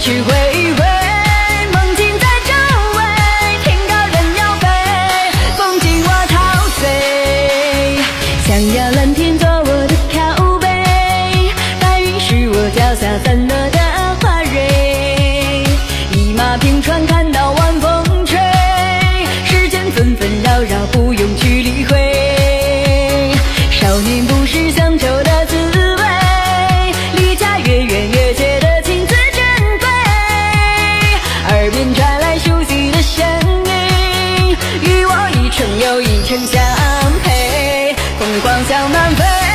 去回味梦境在周围天高任鸟飞风景我陶醉想要耳边传来熟悉的声音与我一程又一程相陪凤凰向南飞。